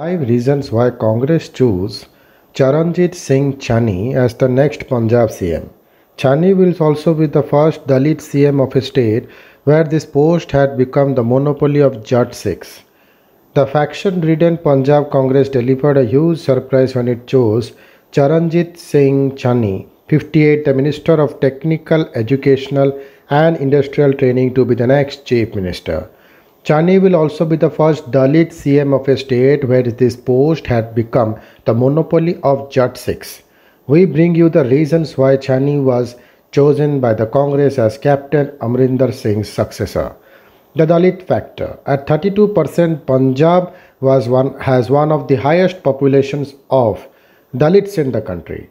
Five reasons why Congress chose Charanjit Singh Channi as the next Punjab CM. Channi will also be the first Dalit CM of a state where this post had become the monopoly of Jat Sikhs. The faction ridden Punjab Congress delivered a huge surprise when it chose Charanjit Singh Channi, 58, the Minister of Technical, Educational and Industrial Training, to be the next Chief Minister. Channi will also be the first Dalit CM of a state where this post had become the monopoly of Jat Sikhs. We bring you the reasons why Channi was chosen by the Congress as Captain Amrinder Singh's successor. The Dalit factor. At 32%, Punjab was one, has one of the highest populations of Dalits in the country.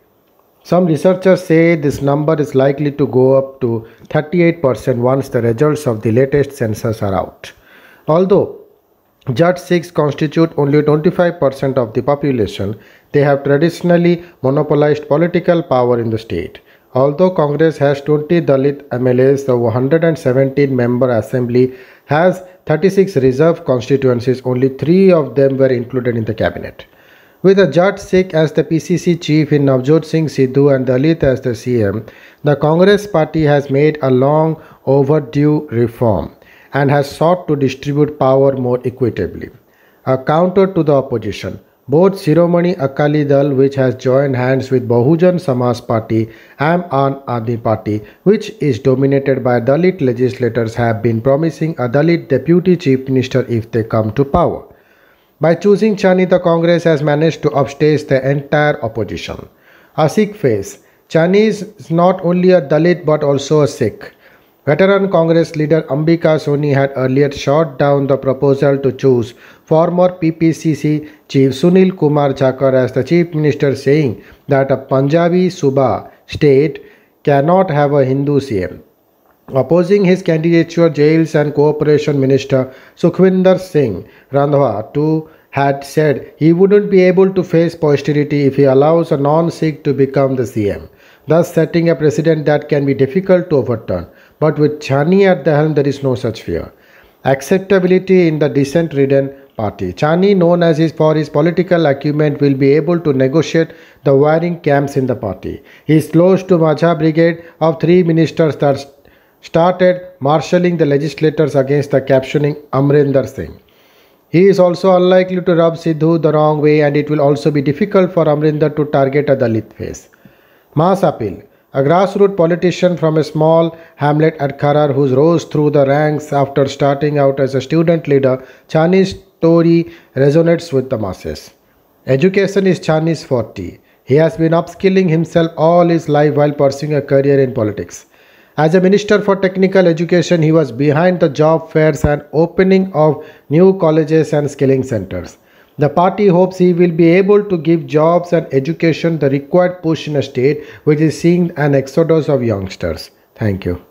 Some researchers say this number is likely to go up to 38% once the results of the latest census are out. Although Jat Sikhs constitute only 25% of the population, they have traditionally monopolized political power in the state. Although Congress has 20 Dalit MLAs, the 117 member assembly has 36 reserved constituencies, only 3 of them were included in the cabinet. With a Jat Sikh as the PCC chief in Navjot Singh Sidhu and Dalit as the CM, the Congress party has made a long overdue reform and has sought to distribute power more equitably. A counter to the opposition, both Shiromani Akali Dal, which has joined hands with Bahujan Samaj Party, and Aam Aadmi Party, which is dominated by Dalit legislators, have been promising a Dalit deputy chief minister if they come to power. By choosing Channi, the Congress has managed to upstage the entire opposition. A Sikh face. Channi is not only a Dalit but also a Sikh. Veteran Congress leader Ambika Soni had earlier shot down the proposal to choose former PPCC chief Sunil Kumar Jakhar as the chief minister, saying that a Punjabi Suba state cannot have a Hindu CM. Opposing his candidature, Jails and Cooperation Minister Sukhjinder Singh Randhawa too had said he wouldn't be able to face posterity if he allows a non-Sikh to become the CM, thus setting a precedent that can be difficult to overturn. But with Channi at the helm, there is no such fear. Acceptability in the dissent-ridden party. Channi, known as his for his political acumen, will be able to negotiate the warring camps in the party. He is close to Majha brigade of three ministers that started marshalling the legislators against the captioning Amrinder Singh. He is also unlikely to rub Sidhu the wrong way and it will also be difficult for Amrinder to target a Dalit face. Mass appeal. A grassroots politician from a small hamlet at Kharar who rose through the ranks after starting out as a student leader, Channi's story resonates with the masses. Education is Channi's forte. He has been upskilling himself all his life while pursuing a career in politics. As a minister for technical education, he was behind the job fairs and opening of new colleges and skilling centers. The party hopes he will be able to give jobs and education the required push in a state which is seeing an exodus of youngsters. Thank you.